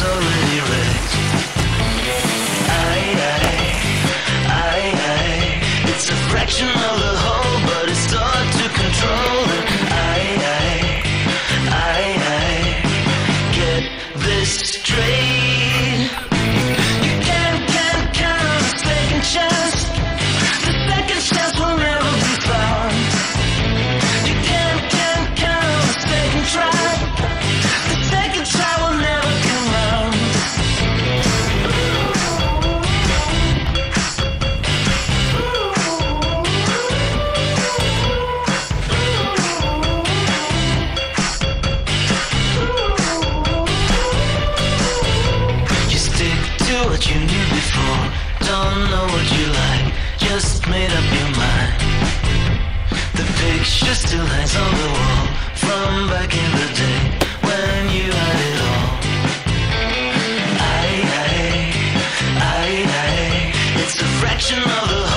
sorry what you knew before. Don't know what you like. Just made up your mind. The picture still hangs on the wall from back in the day when you had it all. I, I, I, I, it's a fraction of the